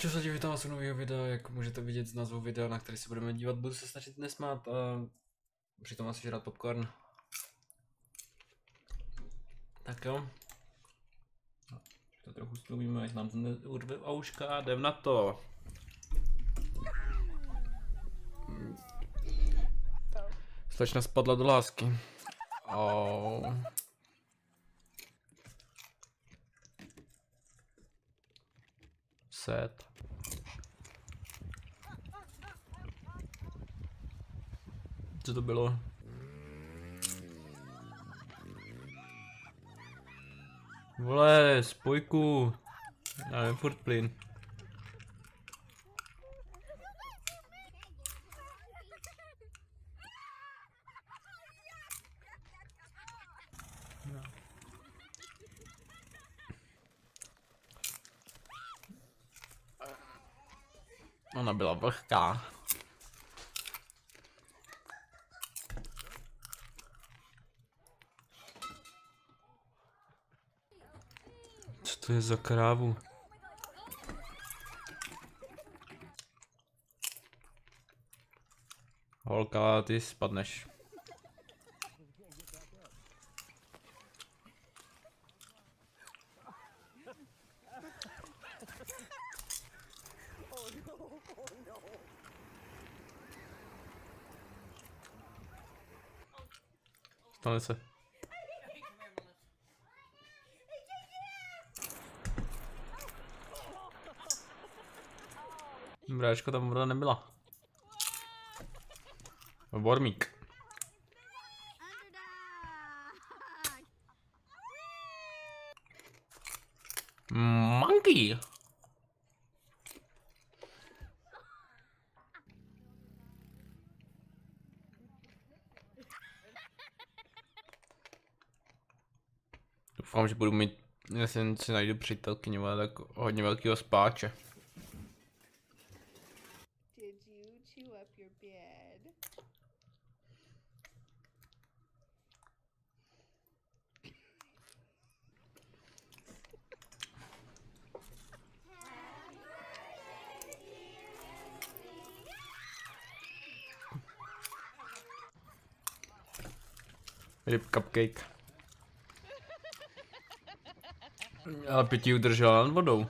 Čau se vítám vás u nového videa, jak můžete vidět z názvu videa, na který se budeme dívat, budu se snažit nesmát a přitom asi žrát popcorn. Tak jo. To trochu stlumíme, ať nám to neurve auška a jdem na to. Slečna spadla do lásky. Oh. Set. Co to bylo? Vole, spojku. Já nevím, furt plyn. No. Ona byla vlhká. To je za krávu? Holka, ty spadneš. Stane se. Bráčko tam voda nebyla. Vormík. Monkey. Doufám, že budu mít, jestli si najdu přítelkyni, ale tak hodně velkého spáče. Rib cupcake. Ale pěti udržela nad vodou.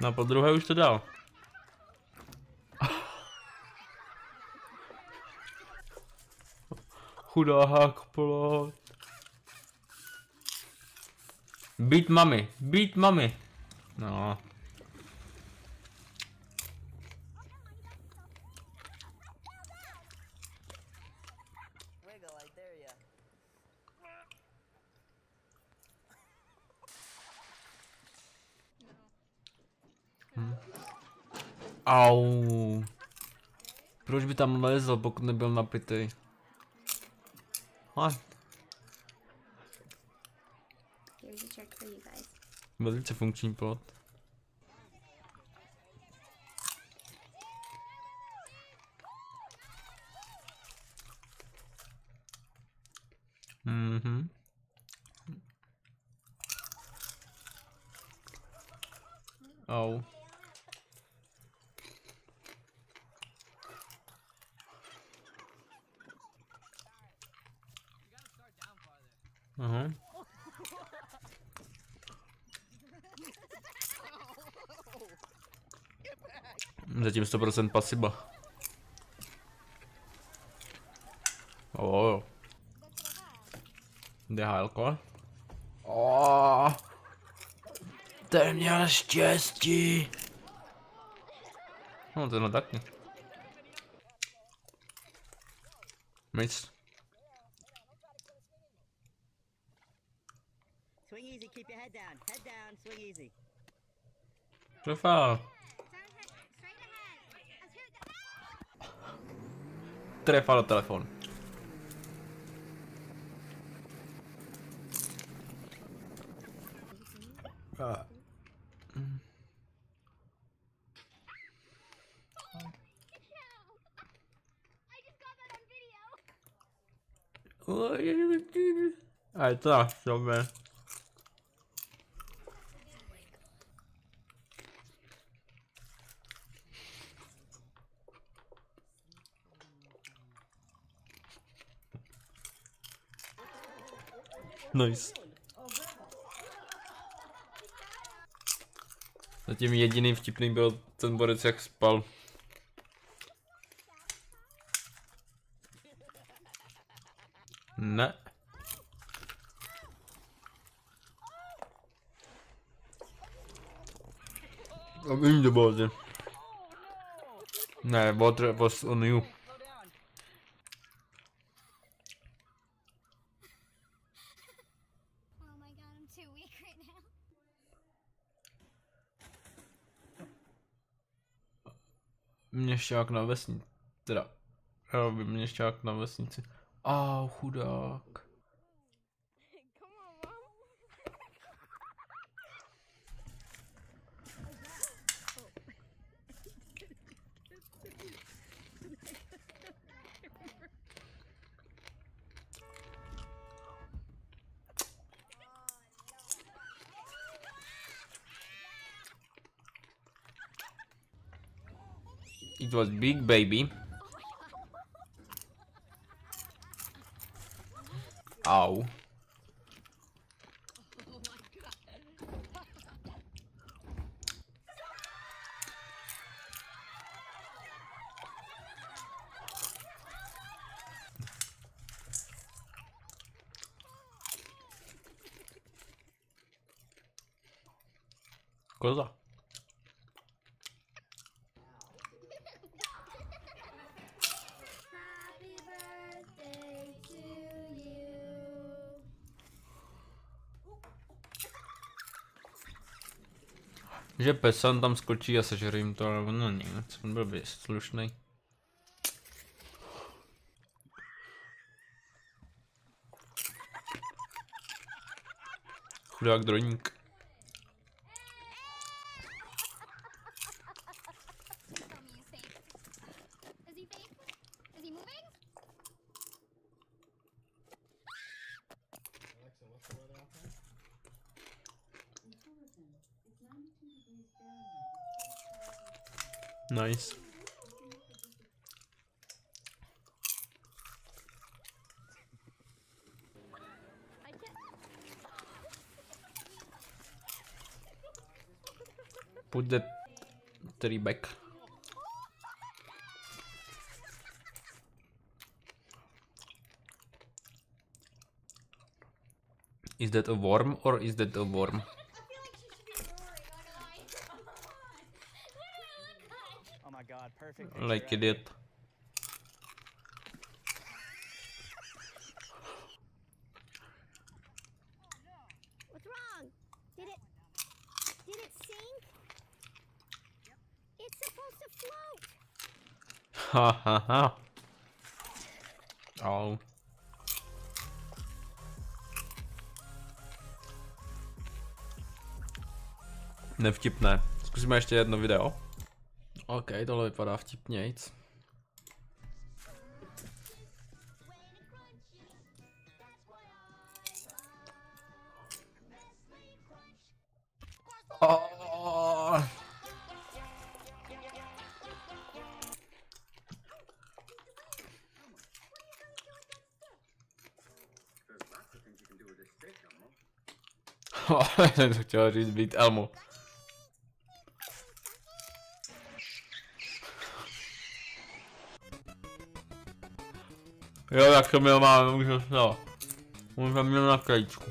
No po druhé už to dal. Chudák plot. Beat mami, beat mami. No. Ya. Au. Proč by tam lezl, pokud nebyl napitý? Ale velice funkční plot. Mhm. Au. Aha. Zatím 100% pasiba. O, jo. DHL. O, ten měl štěstí. No, tenhle taky. Nic. Swing easy, keep your head down. Head down, swing easy. träffar åt telefon. Mm. Oj, det är trash som... Nice. Zatím jediný vtipný byl ten borec jak spal. Ne. A vím, to bylo ty. Ne, water was on you. Měšťák na vesnici. Teda. Jo, měšťák na vesnici. Au, chudák. It was big baby. Au. Koza. Že pesan tam skočí a sežere to, ale no nic, on byl by slušný. Chudák droník. Nice. Put the tree back. Is that a worm or is that a worm? To float. Ha ha ha. Au. Nevtipné. Zkusíme ještě jedno video. OK, tohle vypadá vtipnějc. Oh. jsem to chtěl říct být Elmo. Eu e a câmera maluca, assim, ó. Um caminho Atlético.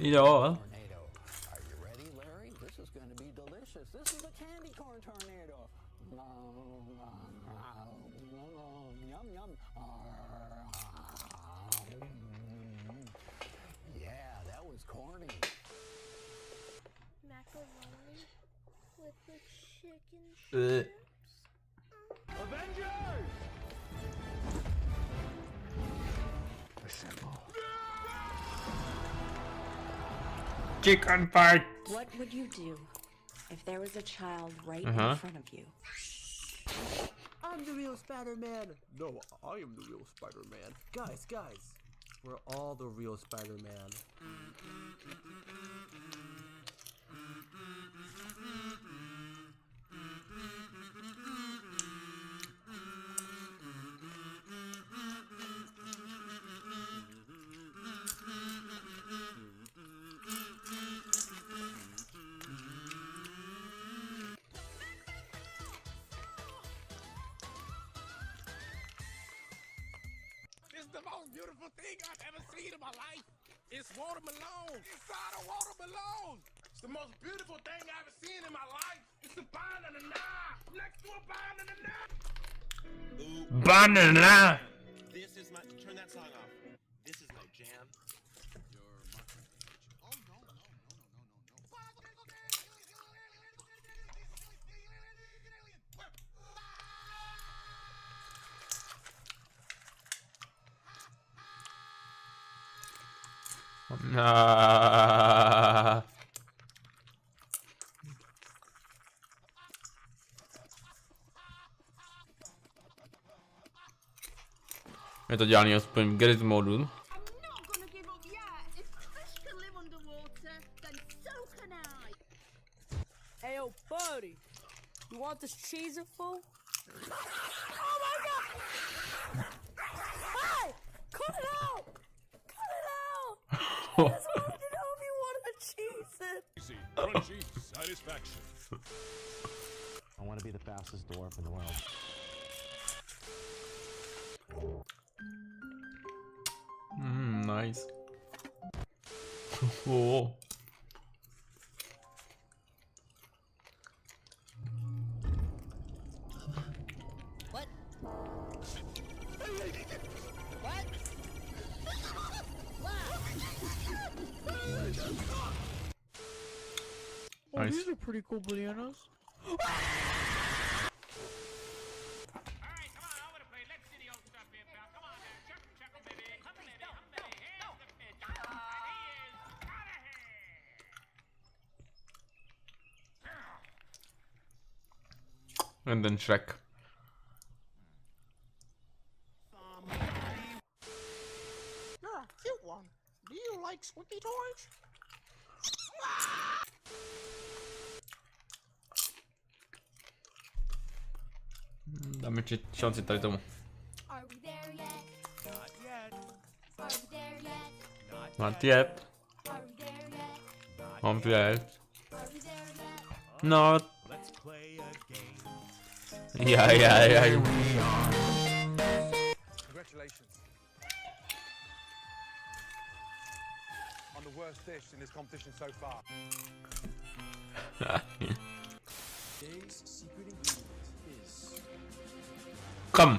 E ó. The chicken Ugh. chicken fight! What would you do if there was a child right Uh-huh. in front of you? I'm the real Spider-Man. No, I am the real Spider-Man. Guys, guys, we're all the real Spider-Man. Thing I've ever seen in my life. It's watermelon inside a watermelon. It's the most beautiful thing I've ever seen in my life. It's a banana next to a banana. Banana! This is my. Turn that song off. This is my jam. Ah. Live underwater, then so can I. Hey, buddy. You want this cheese? Oh my god! Hey! Cut it out! Cut it out! I just wanted to know if you wanted to cheese it. Easy, crunchy satisfaction. I want to be the fastest dwarf in the world. Mm, nice. oh. Nice. these are pretty cool bananas. And then Shrek. You're a cute one. Do you like squeaky toys? Chodźcie, Are tutaj w domu. Not yet. Not yet. No. Yeah, yeah, yeah. Congratulations. I'm the worst dish in this competition so far. Come.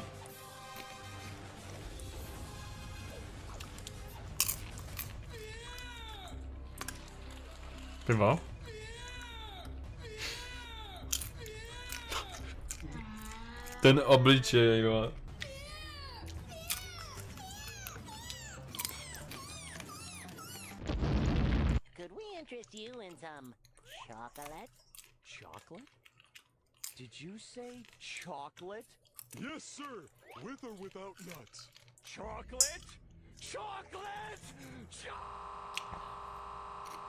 Piwo. Ten obličej, jo. Could we interest you in some chocolate? Chocolate? Did you say chocolate? Yes, sir. With or without nuts. Chocolate? Chocolate!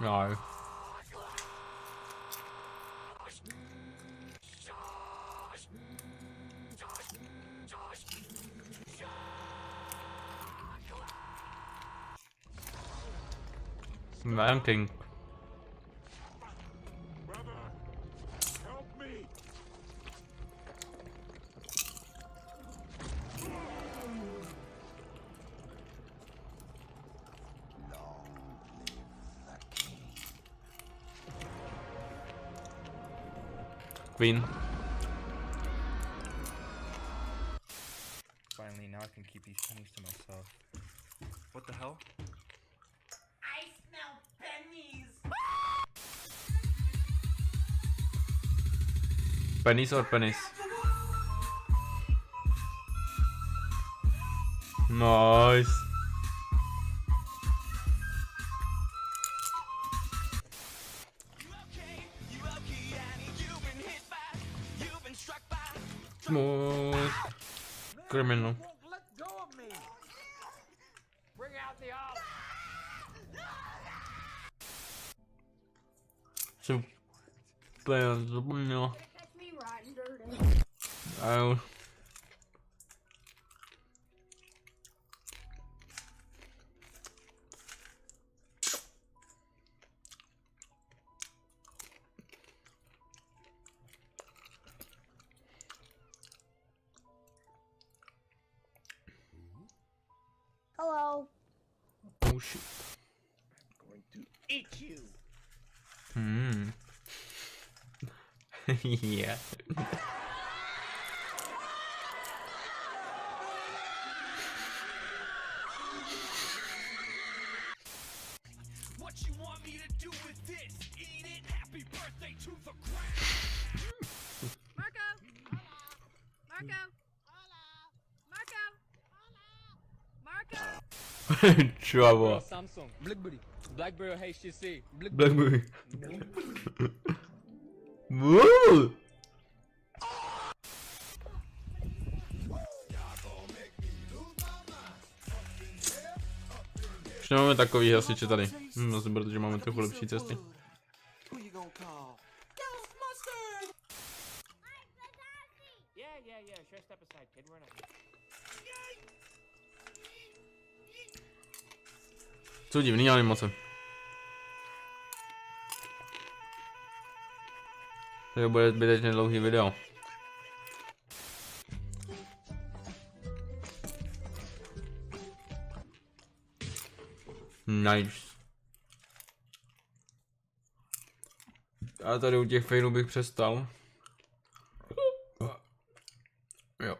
No. Ranking. Queen. Finally, now I can keep these pennies to myself. What the hell? I smell pennies. Pennies or pennies? Nice. players, you know. I. Trouble. Samsung, BlackBerry, BlackBerry HTC, Blackberry. Woo! Už nemáme takový hasiče tady. Hm, asi protože máme trochu lepší cesty. Co divný animace. To bude zbytečně dlouhý video. Nice. A tady u těch failů bych přestal. Jo.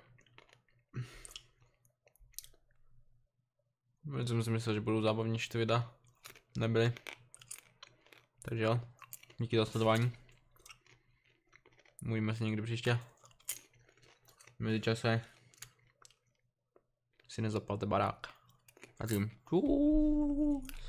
Já jsem si myslel, že budou zábavnější ty videa. Nebyly. Takže jo. Díky za sledování. Uvidíme se někdy příště. V mezičase si nezapalte barák. A tím. Čus.